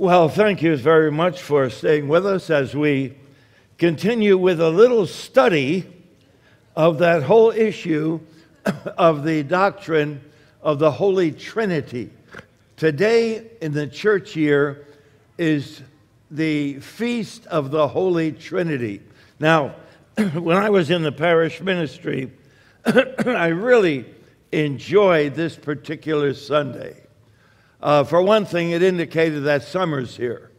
Well, thank you very much for staying with us as we continue with a little study of that whole issue of the doctrine of the Holy Trinity. Today in the church year is the Feast of the Holy Trinity. Now, when I was in the parish ministry, I really enjoyed this particular Sunday. Uh, for one thing, it indicated that summer's here,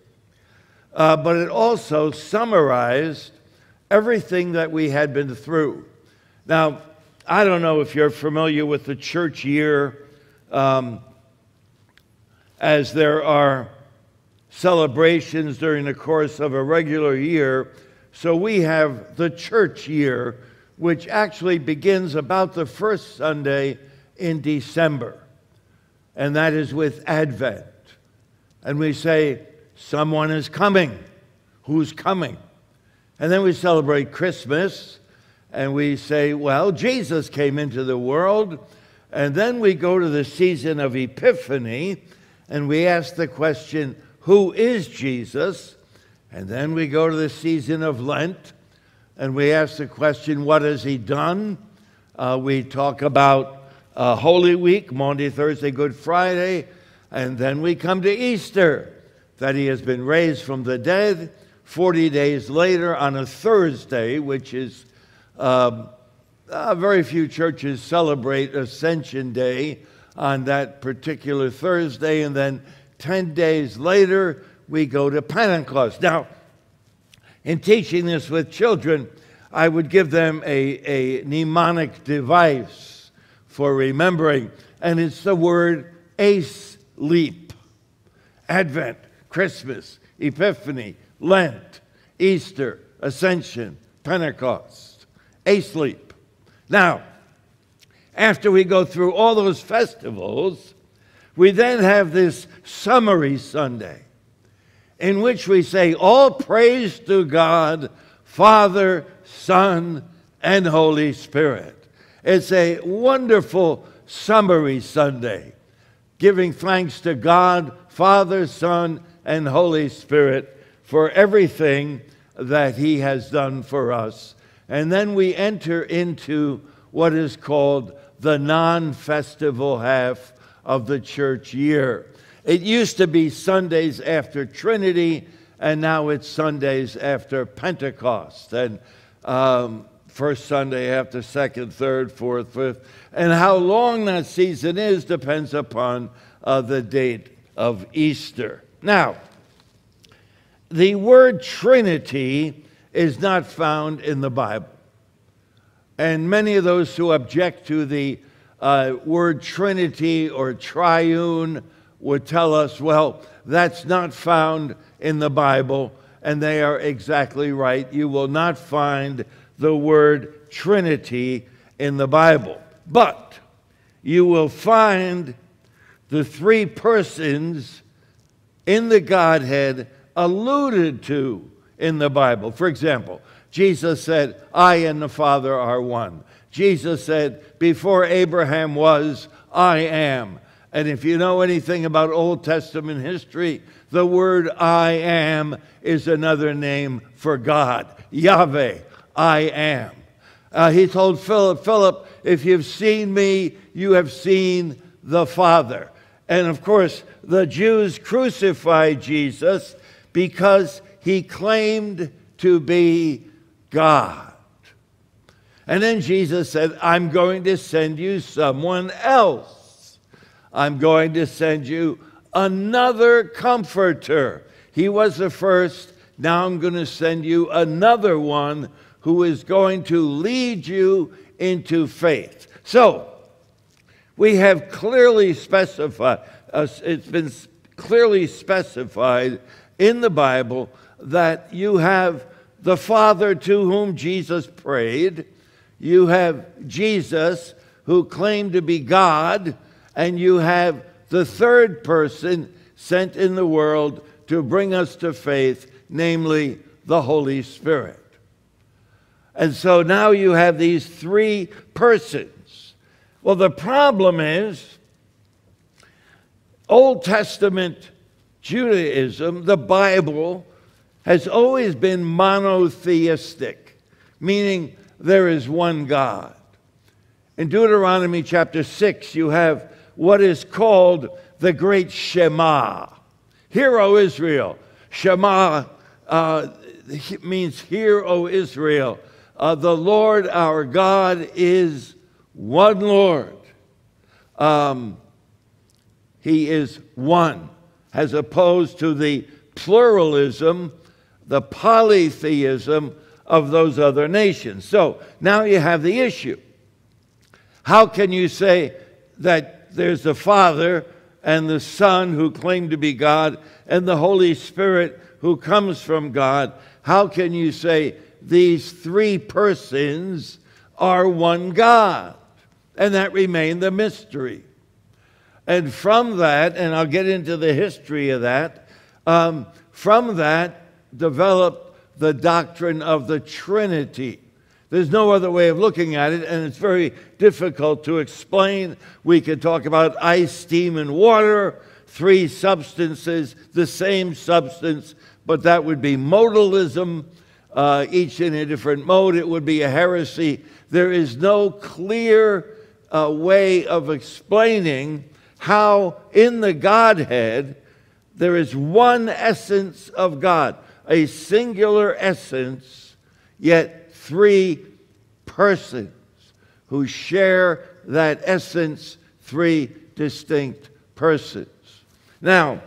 uh, but it also summarized everything that we had been through. Now, I don't know if you're familiar with the church year, um, as there are celebrations during the course of a regular year. So we have the church year, which actually begins about the first Sunday in December, and that is with Advent. And we say, Someone is coming. Who's coming? And then we celebrate Christmas, and we say, Well, Jesus came into the world. And then we go to the season of Epiphany, and we ask the question, Who is Jesus? And then we go to the season of Lent and we ask the question, What has he done? Uh, we talk about uh, Holy Week, Monday, Thursday, Good Friday, and then we come to Easter, that he has been raised from the dead 40 days later on a Thursday, which is um, uh, very few churches celebrate Ascension Day on that particular Thursday, and then 10 days later, we go to Pentecost. Now, in teaching this with children, I would give them a, a mnemonic device for remembering, and it's the word ace leap. Advent, Christmas, Epiphany, Lent, Easter, Ascension, Pentecost. Ace leap. Now, after we go through all those festivals, we then have this summary Sunday in which we say, All praise to God, Father, Son, and Holy Spirit. It's a wonderful summary Sunday, giving thanks to God, Father, Son, and Holy Spirit for everything that He has done for us. And then we enter into what is called the non festival half of the church year. It used to be Sundays after Trinity, and now it's Sundays after Pentecost. And um, first Sunday after second, third, fourth, fifth. And how long that season is depends upon uh, the date of Easter. Now, the word Trinity is not found in the Bible. And many of those who object to the uh, word Trinity or triune would tell us, well, that's not found in the Bible, and they are exactly right. You will not find the word Trinity in the Bible, but you will find the three persons in the Godhead alluded to in the Bible. For example, Jesus said, I and the Father are one. Jesus said, Before Abraham was, I am. And if you know anything about Old Testament history, the word I am is another name for God. Yahweh, I am. Uh, he told Philip, Philip, if you've seen me, you have seen the Father. And of course, the Jews crucified Jesus because he claimed to be God. And then Jesus said, I'm going to send you someone else. I'm going to send you another comforter. He was the first. Now I'm going to send you another one who is going to lead you into faith. So, we have clearly specified, uh, it's been clearly specified in the Bible that you have the Father to whom Jesus prayed, you have Jesus who claimed to be God and you have the third person sent in the world to bring us to faith, namely the Holy Spirit. And so now you have these three persons. Well, the problem is Old Testament Judaism, the Bible, has always been monotheistic, meaning there is one God. In Deuteronomy chapter 6, you have what is called the great Shema. Hear, O Israel. Shema uh, means, Hear, O Israel. Uh, the Lord our God is one Lord. Um, he is one, as opposed to the pluralism, the polytheism of those other nations. So now you have the issue. How can you say that there's the Father and the Son who claim to be God and the Holy Spirit who comes from God? How can you say these three persons are one God? And that remained the mystery. And from that, and I'll get into the history of that, um, from that developed the doctrine of the Trinity. There's no other way of looking at it, and it's very difficult to explain. We could talk about ice, steam, and water, three substances, the same substance, but that would be modalism, uh, each in a different mode. It would be a heresy. There is no clear uh, way of explaining how in the Godhead there is one essence of God, a singular essence, yet three persons who share that essence, three distinct persons. Now,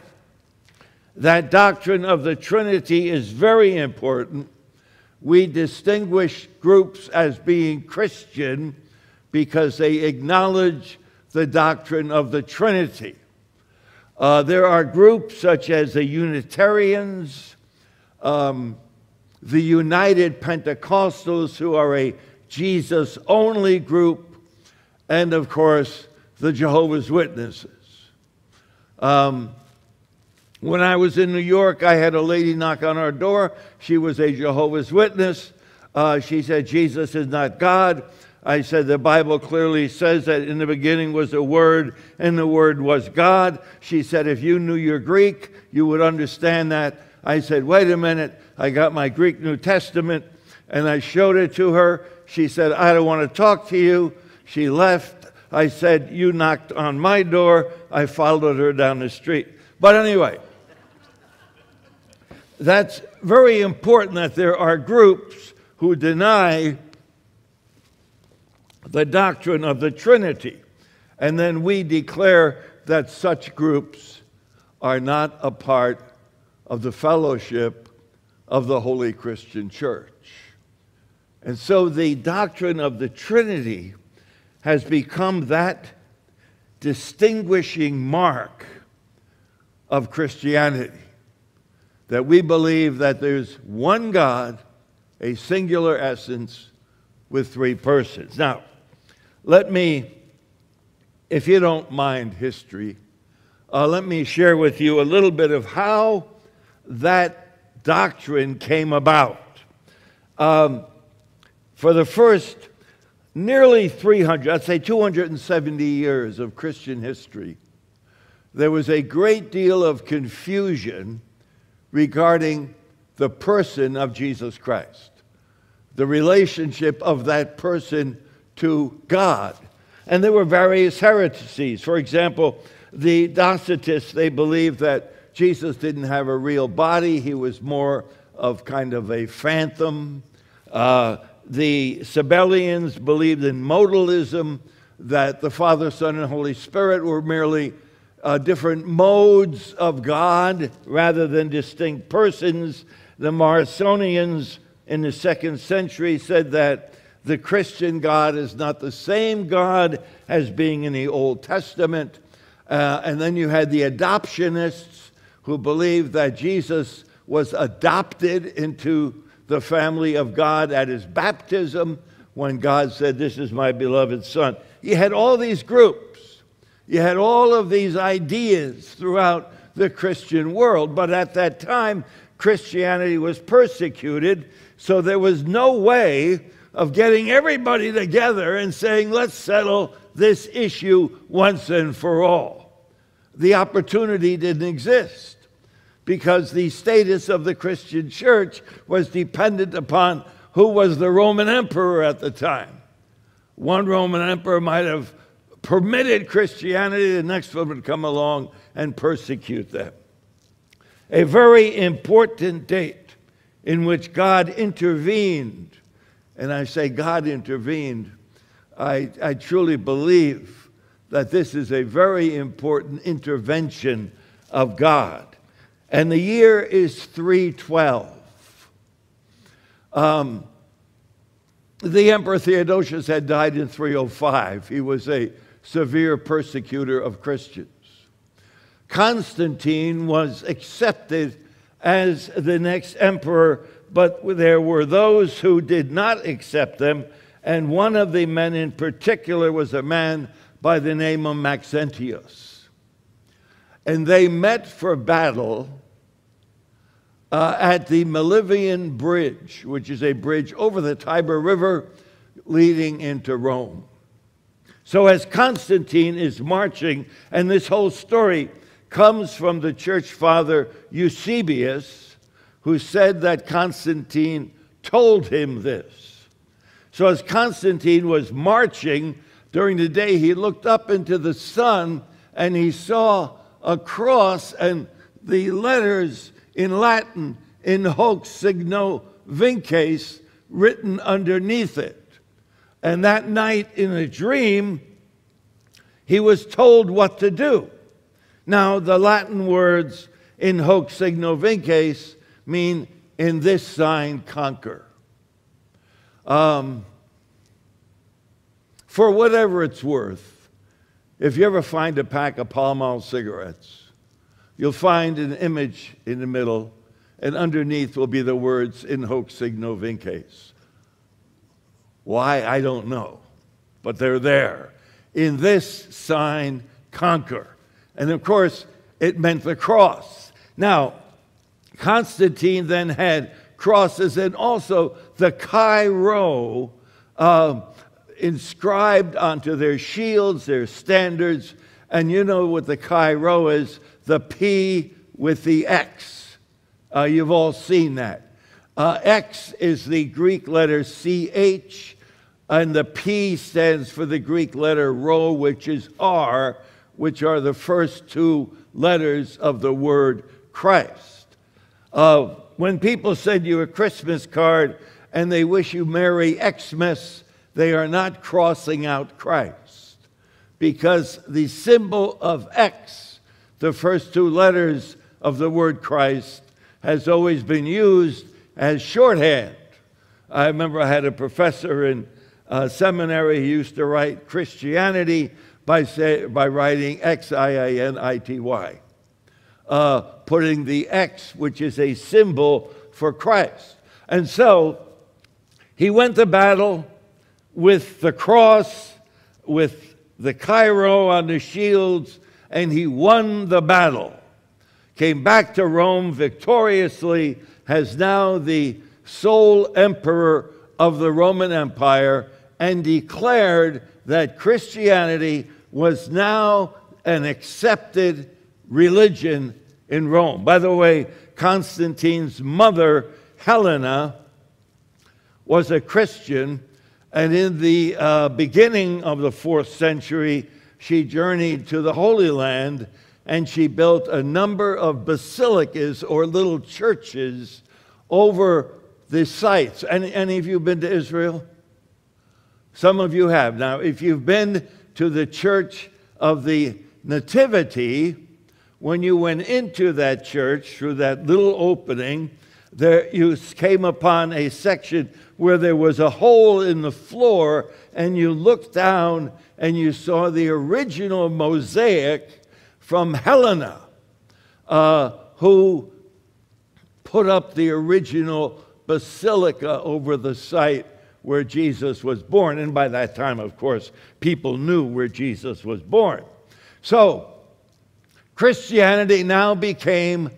that doctrine of the Trinity is very important. We distinguish groups as being Christian because they acknowledge the doctrine of the Trinity. Uh, there are groups such as the Unitarians, um, the United Pentecostals, who are a Jesus only group, and of course, the Jehovah's Witnesses. Um, when I was in New York, I had a lady knock on our door. She was a Jehovah's Witness. Uh, she said, Jesus is not God. I said the Bible clearly says that in the beginning was a word, and the word was God. She said, if you knew your Greek, you would understand that. I said, wait a minute. I got my Greek New Testament and I showed it to her. She said, I don't want to talk to you. She left. I said, You knocked on my door. I followed her down the street. But anyway, that's very important that there are groups who deny the doctrine of the Trinity. And then we declare that such groups are not a part of the fellowship of the Holy Christian Church. And so the doctrine of the Trinity has become that distinguishing mark of Christianity. That we believe that there's one God, a singular essence, with three persons. Now, let me, if you don't mind history, uh, let me share with you a little bit of how that doctrine came about. Um, for the first nearly 300, I'd say 270 years of Christian history, there was a great deal of confusion regarding the person of Jesus Christ, the relationship of that person to God. And there were various heresies. For example, the Docetists, they believed that Jesus didn't have a real body, he was more of kind of a phantom. Uh, the Sabellians believed in modalism, that the Father, Son, and Holy Spirit were merely uh, different modes of God rather than distinct persons. The Marcionians in the second century said that the Christian God is not the same God as being in the Old Testament. Uh, and then you had the adoptionists who believed that Jesus was adopted into the family of God at his baptism when God said, This is my beloved Son. You had all these groups, you had all of these ideas throughout the Christian world. But at that time, Christianity was persecuted, so there was no way of getting everybody together and saying, let's settle this issue once and for all. The opportunity didn't exist. because the status of the Christian church was dependent upon who was the Roman emperor at the time. One Roman emperor might have permitted Christianity, the next one would come along and persecute them. A very important date in which God intervened, and I say God intervened, I, I truly believe that this is a very important intervention of God. And the year is 312. Um, the Emperor Theodosius had died in 305. He was a severe persecutor of Christians. Constantine was accepted as the next emperor, but there were those who did not accept them, and one of the men in particular was a man by the name of Maxentius. And they met for battle uh, at the Milvian Bridge, which is a bridge over the Tiber River leading into Rome. So, as Constantine is marching, and this whole story comes from the church father Eusebius, who said that Constantine told him this. So, as Constantine was marching during the day, he looked up into the sun and he saw a cross and the letters in Latin, in hoc signo vinces, written underneath it. And that night in a dream, he was told what to do. Now, the Latin words in hoc signo vinces mean in this sign conquer. Um, for whatever it's worth, if you ever find a pack of Pall Mall cigarettes, you'll find an image in the middle, and underneath will be the words in hoc signo vinces. Why, I don't know, but they're there. In this sign, conquer. And of course, it meant the cross. Now, Constantine then had crosses and also the Chi Rho uh, inscribed onto their shields, their standards. And you know what the Chi Rho is the P with the X. Uh, you've all seen that. Uh, X is the Greek letter CH, and the P stands for the Greek letter Rho, which is R, which are the first two letters of the word Christ. Uh, when people send you a Christmas card and they wish you Merry Xmas, they are not crossing out Christ because the symbol of X, the first two letters of the word Christ, has always been used as shorthand. I remember I had a professor in uh, seminary, he used to write Christianity by, say, by writing X I A N I T Y, uh, putting the X, which is a symbol for Christ. And so he went to battle with the cross, with the Chi Rho on the shields, and he won the battle. Came back to Rome victoriously, has now the sole emperor of the Roman Empire, and declared that Christianity was now an accepted religion in Rome. By the way, Constantine's mother, Helena, was a Christian, and in the uh, beginning of the fourth century, she journeyed to the Holy Land and she built a number of basilicas or little churches over the sites. Any, any of you been to Israel? Some of you have. Now, if you've been to the church of the Nativity, when you went into that church through that little opening, there you came upon a section where there was a hole in the floor, and you looked down and you saw the original mosaic from Helena, uh, who put up the original basilica over the site where Jesus was born. And by that time, of course, people knew where Jesus was born. So, Christianity now became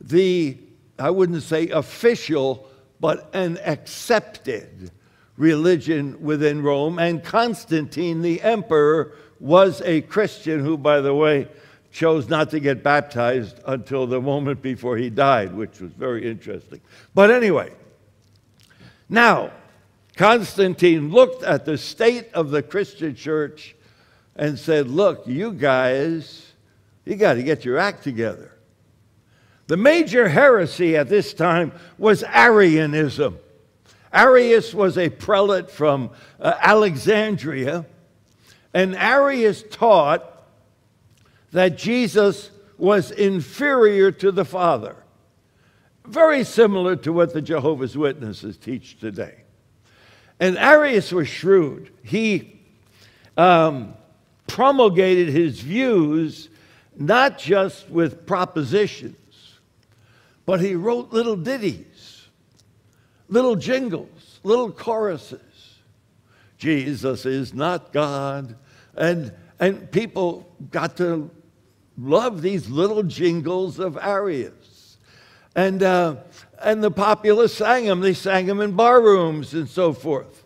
the, I wouldn't say official, but an accepted religion within Rome. And Constantine, the emperor, was a Christian who, by the way, chose not to get baptized until the moment before he died, which was very interesting. But anyway, now, Constantine looked at the state of the Christian church and said, Look, you guys, you got to get your act together. The major heresy at this time was Arianism. Arius was a prelate from uh, Alexandria, and Arius taught that Jesus was inferior to the Father. Very similar to what the Jehovah's Witnesses teach today. And Arius was shrewd. He um, promulgated his views not just with propositions, but he wrote little ditties, little jingles, little choruses. Jesus is not God. And, and people got to love these little jingles of Arius. And, uh, and the populace sang them. They sang them in barrooms and so forth.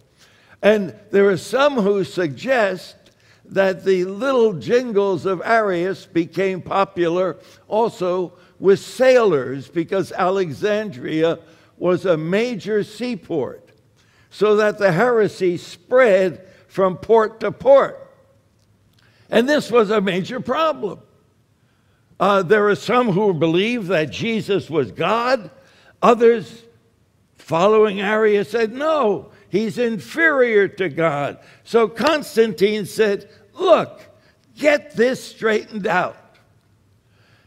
And there are some who suggest that the little jingles of Arius became popular also with sailors because Alexandria was a major seaport, so that the heresy spread from port to port. And this was a major problem. Uh, there are some who believe that Jesus was God. Others, following Arius, said, no, he's inferior to God. So Constantine said, look, get this straightened out.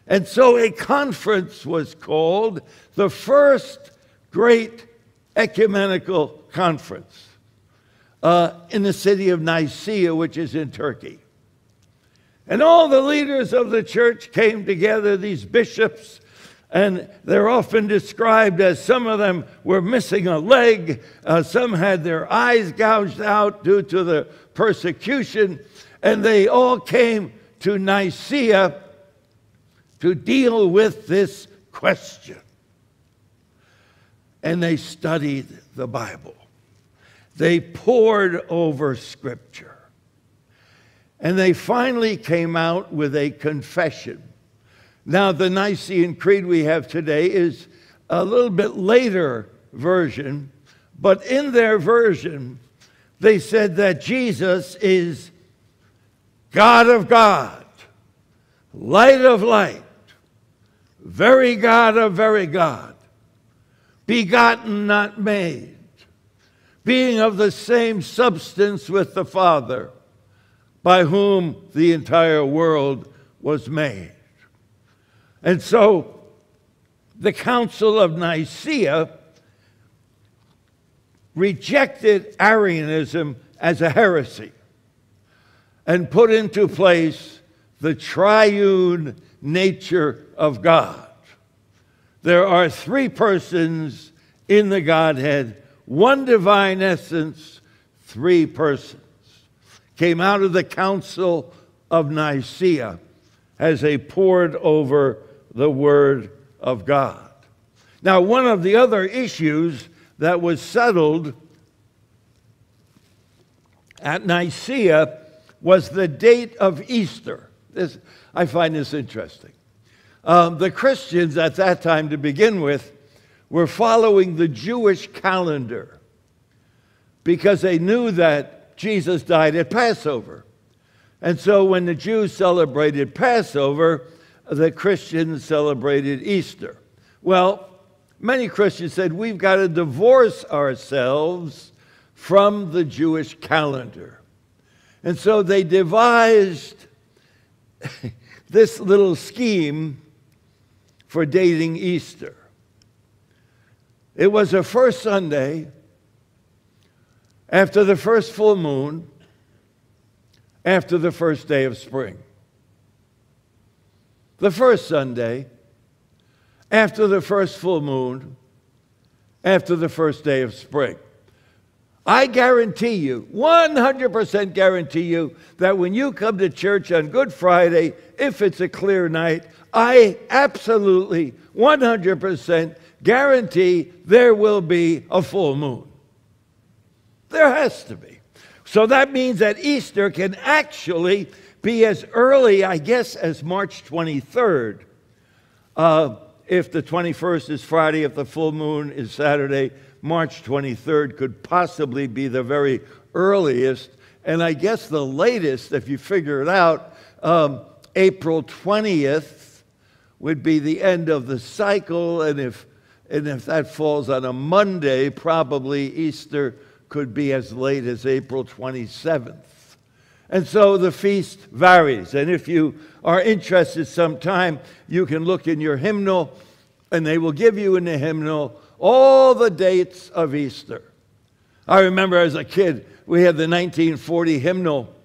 And so a conference was called, the first great ecumenical conference uh, in the city of Nicaea, which is in Turkey. And all the leaders of the church came together, these bishops, and they're often described as some of them were missing a leg, uh, some had their eyes gouged out due to the persecution, and they all came to Nicaea to deal with this question. And they studied the Bible. They pored over Scripture. And they finally came out with a confession. Now, the Nicene Creed we have today is a little bit later version, but in their version, they said that Jesus is God of God, light of light, very God of very God, begotten, not made, being of the same substance with the Father by whom the entire world was made. And so the Council of Nicaea rejected Arianism as a heresy and put into place the triune nature of God. There are three persons in the Godhead, one divine essence, three persons came out of the Council of Nicaea as they poured over the Word of God. Now, one of the other issues that was settled at Nicaea was the date of Easter. This, I find this interesting. Um, the Christians at that time, to begin with, were following the Jewish calendar because they knew that Jesus died at Passover. And so when the Jews celebrated Passover, the Christians celebrated Easter. Well, many Christians said we've got to divorce ourselves from the Jewish calendar. And so they devised this little scheme for dating Easter. It was a first Sunday after the first full moon, after the first day of spring. The first Sunday, after the first full moon, after the first day of spring. I guarantee you, 100% guarantee you, that when you come to church on Good Friday, if it's a clear night, I absolutely 100% guarantee there will be a full moon. There has to be. So that means that Easter can actually be as early, I guess, as March 23rd. Uh, if the 21st is Friday, if the full moon is Saturday, March 23rd could possibly be the very earliest. And I guess the latest, if you figure it out, um, April 20th would be the end of the cycle. And if, and if that falls on a Monday, probably Easter could be as late as April 27th. And so the feast varies. And if you are interested sometime, you can look in your hymnal, and they will give you in the hymnal all the dates of Easter. I remember as a kid, we had the 1940 hymnal,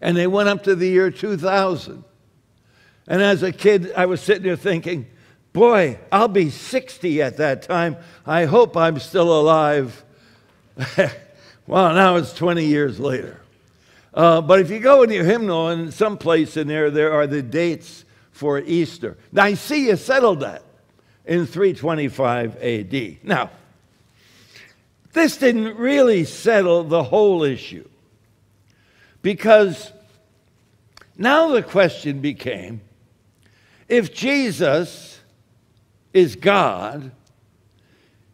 and they went up to the year 2000. And as a kid, I was sitting there thinking, boy, I'll be 60 at that time. I hope I'm still alive. well, now it's 20 years later. Uh, but if you go in your hymnal, and someplace in there, there are the dates for Easter. Nicaea settled that in 325 AD. Now, this didn't really settle the whole issue because now the question became if Jesus is God,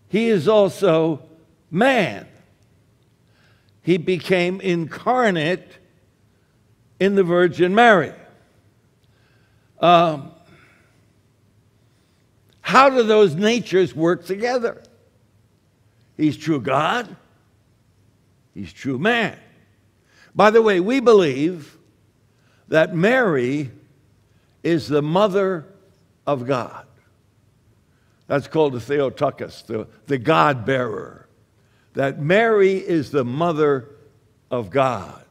he is also man. He became incarnate in the Virgin Mary. Um, how do those natures work together? He's true God, He's true man. By the way, we believe that Mary is the mother of God. That's called the Theotokos, the, the God bearer. That Mary is the mother of God.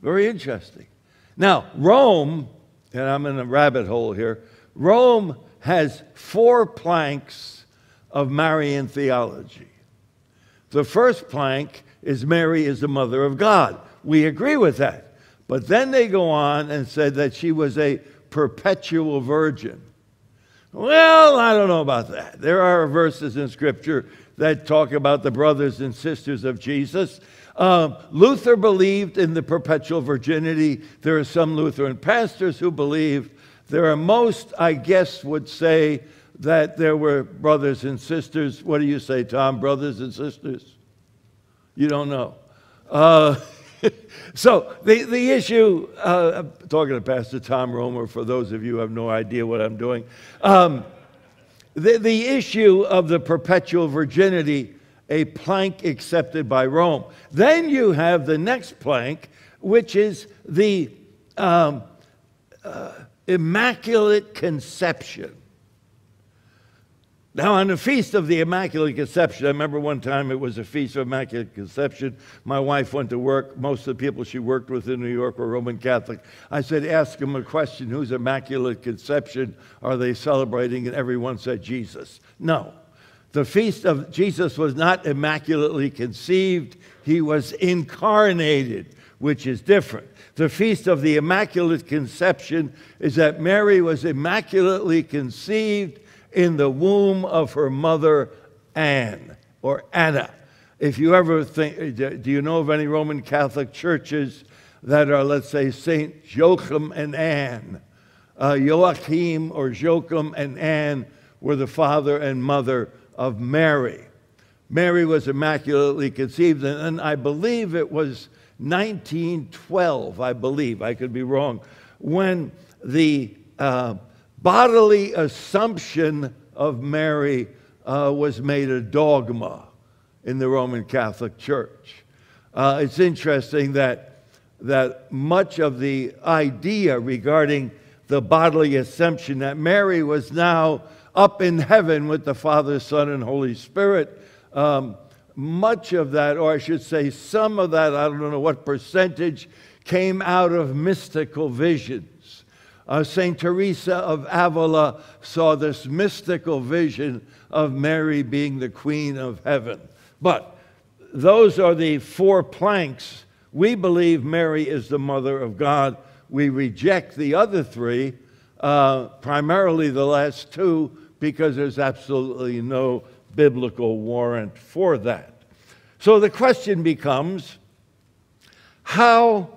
Very interesting. Now, Rome, and I'm in a rabbit hole here, Rome has four planks of Marian theology. The first plank is Mary is the mother of God. We agree with that. But then they go on and said that she was a perpetual virgin. Well, I don't know about that. There are verses in Scripture that talk about the brothers and sisters of Jesus. Um, Luther believed in the perpetual virginity. There are some Lutheran pastors who believe. There are most, I guess, would say that there were brothers and sisters. What do you say, Tom? Brothers and sisters? You don't know. Uh, so the, the issue, uh, I'm talking to Pastor Tom Roma, for those of you who have no idea what I'm doing. Um, the, the issue of the perpetual virginity, a plank accepted by Rome. Then you have the next plank, which is the um, uh, Immaculate Conception. Now, on the Feast of the Immaculate Conception, I remember one time it was a Feast of Immaculate Conception. My wife went to work. Most of the people she worked with in New York were Roman Catholic. I said, Ask them a question whose Immaculate Conception are they celebrating? And everyone said, Jesus. No. The feast of Jesus was not immaculately conceived, he was incarnated, which is different. The feast of the Immaculate Conception is that Mary was immaculately conceived in the womb of her mother Anne or Anna. If you ever think, do you know of any Roman Catholic churches that are, let's say, Saint Joachim and Anne? Uh, Joachim or Joachim and Anne were the father and mother of Mary. Mary was immaculately conceived, and, and I believe it was 1912, I believe, I could be wrong, when the uh, bodily assumption of Mary uh, was made a dogma in the Roman Catholic Church. Uh, it's interesting that, that much of the idea regarding the bodily assumption that Mary was now up in heaven with the Father, Son, and Holy Spirit, um, much of that, or I should say, some of that, I don't know what percentage, came out of mystical vision. Uh, St. Teresa of Avila saw this mystical vision of Mary being the Queen of Heaven. But those are the four planks. We believe Mary is the Mother of God. We reject the other three, uh, primarily the last two, because there's absolutely no biblical warrant for that. So the question becomes how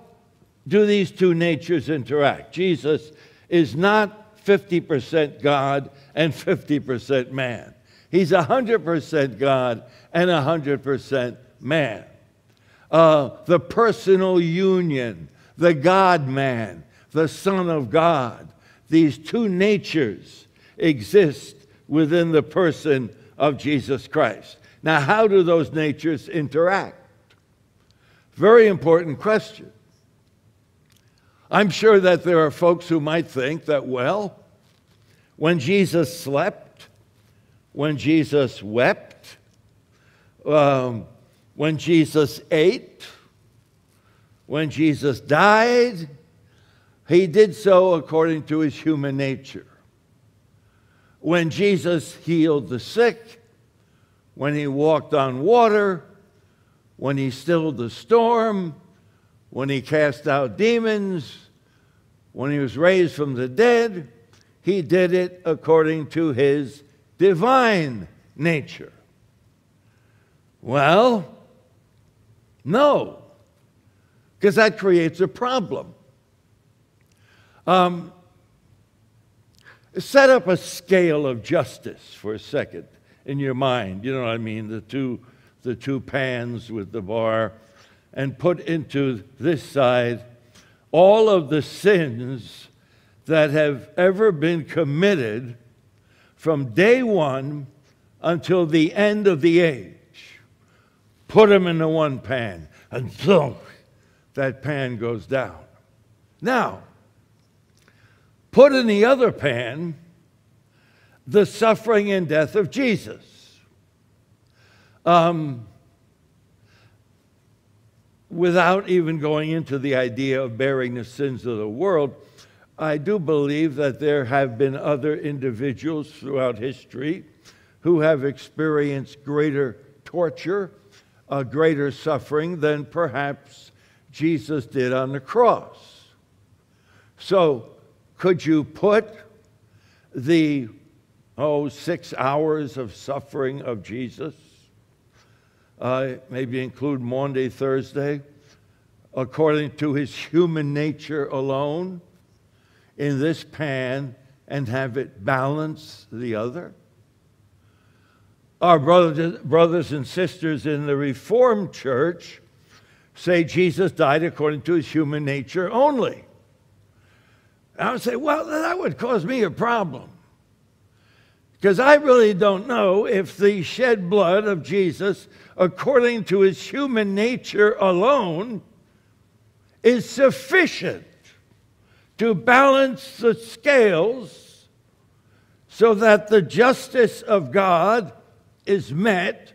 do these two natures interact? Jesus is not 50% God and 50% man. He's 100% God and 100% man. Uh, the personal union, the God man, the Son of God, these two natures exist within the person of Jesus Christ. Now, how do those natures interact? Very important question. I'm sure that there are folks who might think that, well, when Jesus slept, when Jesus wept, um, when Jesus ate, when Jesus died, he did so according to his human nature. When Jesus healed the sick, when he walked on water, when he stilled the storm, when he cast out demons, when he was raised from the dead, he did it according to his divine nature. Well, no, because that creates a problem. Um, set up a scale of justice for a second in your mind. You know what I mean? The two, the two pans with the bar, and put into this side all of the sins that have ever been committed from day one until the end of the age. Put them in the one pan, and thunk, that pan goes down. Now, put in the other pan the suffering and death of Jesus. Um, without even going into the idea of bearing the sins of the world, I do believe that there have been other individuals throughout history who have experienced greater torture, greater suffering than perhaps Jesus did on the cross. So, could you put the, oh, six hours of suffering of Jesus, uh, maybe include Maundy, Thursday, according to his human nature alone, in this pan and have it balance the other? Our brothers, brothers and sisters in the Reformed Church say Jesus died according to his human nature only. I would say, well, that would cause me a problem. Because I really don't know if the shed blood of Jesus, according to his human nature alone, is sufficient to balance the scales so that the justice of God is met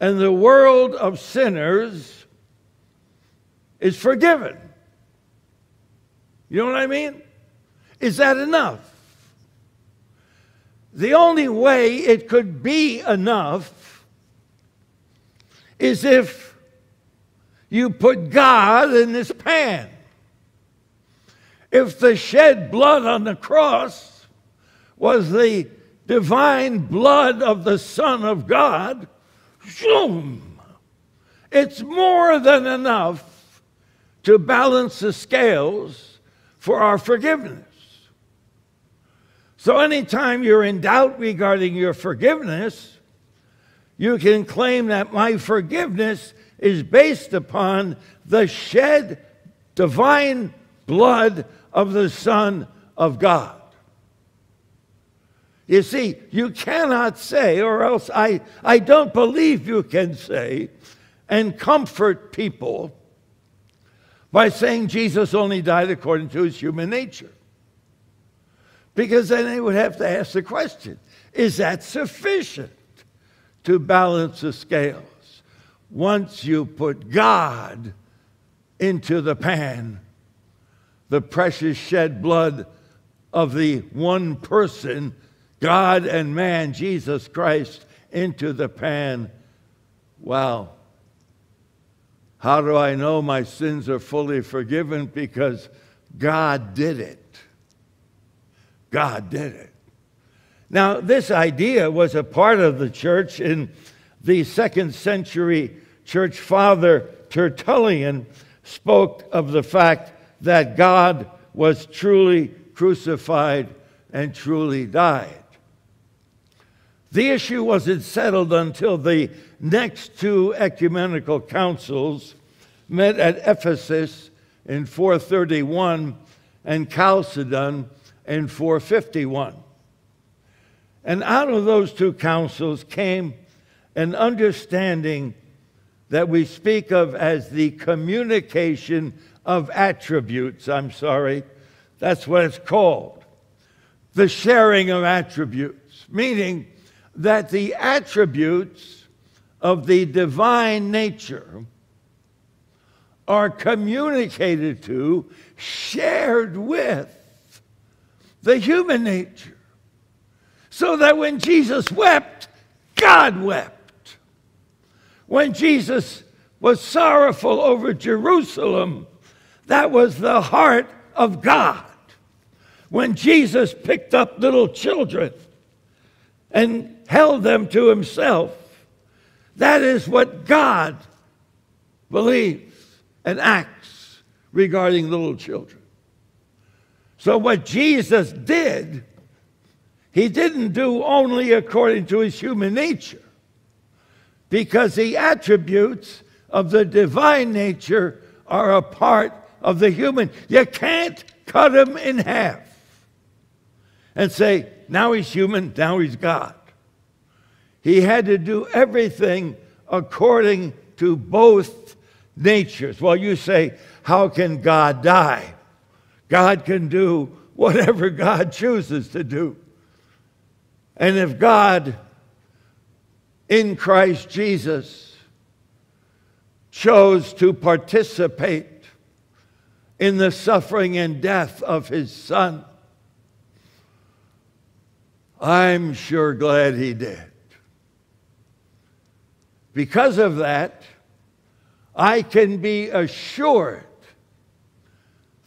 and the world of sinners is forgiven. You know what I mean? Is that enough? The only way it could be enough is if you put God in this pan. If the shed blood on the cross was the divine blood of the Son of God, zoom, it's more than enough to balance the scales for our forgiveness. So, anytime you're in doubt regarding your forgiveness, you can claim that my forgiveness is based upon the shed divine blood of the Son of God. You see, you cannot say, or else I, I don't believe you can say, and comfort people by saying Jesus only died according to his human nature. Because then they would have to ask the question is that sufficient to balance the scales? Once you put God into the pan, the precious shed blood of the one person, God and man, Jesus Christ, into the pan, wow how do I know my sins are fully forgiven? Because God did it. God did it. Now, this idea was a part of the church in the second century church father Tertullian spoke of the fact that God was truly crucified and truly died. The issue wasn't settled until the next two ecumenical councils met at Ephesus in 431 and Chalcedon in 451. And out of those two councils came an understanding that we speak of as the communication of attributes. I'm sorry, that's what it's called. The sharing of attributes, meaning that the attributes of the divine nature are communicated to, shared with the human nature. So that when Jesus wept, God wept. When Jesus was sorrowful over Jerusalem, that was the heart of God. When Jesus picked up little children and held them to himself, that is what God believes and acts regarding little children. So, what Jesus did, he didn't do only according to his human nature, because the attributes of the divine nature are a part of the human. You can't cut him in half and say, now he's human, now he's God. He had to do everything according to both natures. Well, you say, how can God die? God can do whatever God chooses to do. And if God in Christ Jesus chose to participate in the suffering and death of his son, I'm sure glad he did. Because of that, I can be assured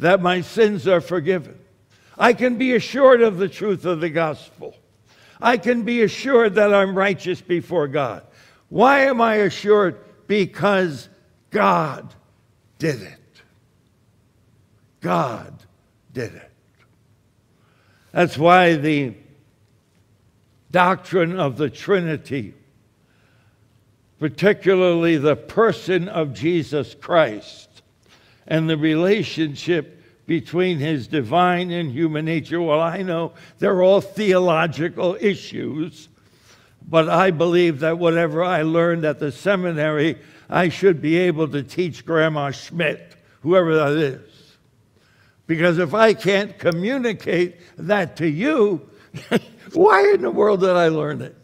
that my sins are forgiven. I can be assured of the truth of the gospel. I can be assured that I'm righteous before God. Why am I assured? Because God did it. God did it. That's why the doctrine of the Trinity, particularly the person of Jesus Christ, and the relationship between his divine and human nature. Well, I know they're all theological issues, but I believe that whatever I learned at the seminary, I should be able to teach Grandma Schmidt, whoever that is. Because if I can't communicate that to you, why in the world did I learn it?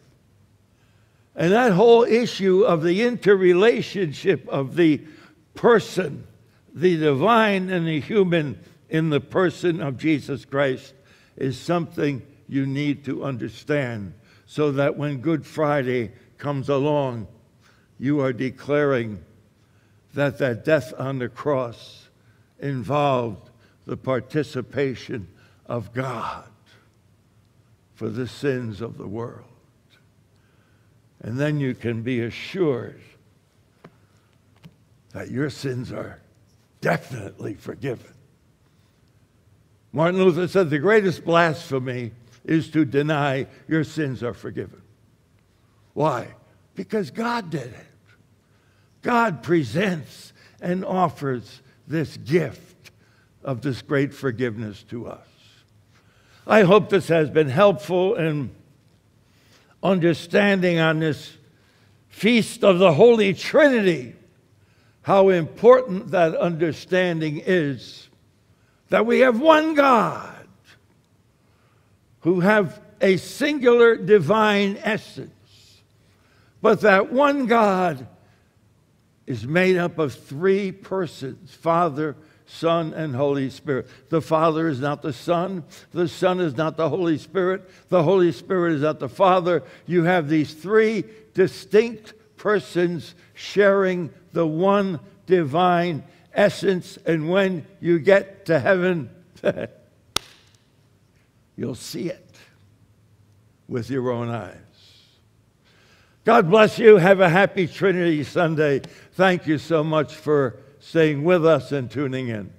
And that whole issue of the interrelationship of the person the divine and the human in the person of Jesus Christ is something you need to understand so that when Good Friday comes along, you are declaring that that death on the cross involved the participation of God for the sins of the world. And then you can be assured that your sins are definitely forgiven. Martin Luther said the greatest blasphemy is to deny your sins are forgiven. Why? Because God did it. God presents and offers this gift of this great forgiveness to us. I hope this has been helpful in understanding on this feast of the Holy Trinity how important that understanding is that we have one God who have a singular divine essence, but that one God is made up of three persons Father, Son, and Holy Spirit. The Father is not the Son, the Son is not the Holy Spirit, the Holy Spirit is not the Father. You have these three distinct persons sharing the one divine essence. And when you get to heaven, you'll see it with your own eyes. God bless you. Have a happy Trinity Sunday. Thank you so much for staying with us and tuning in.